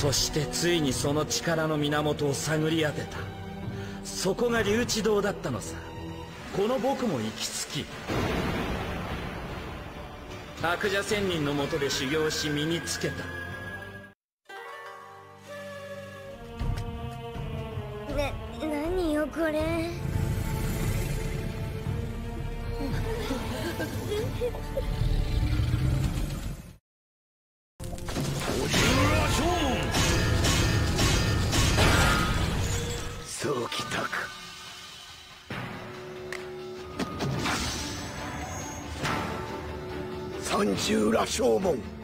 そしてついにその力の源を探り当てた。そこが留置堂だったのさ。この僕も行き着き。悪者仙人のもとで修行し身につけた。な何よこれ。そうきたか。三十羅生門。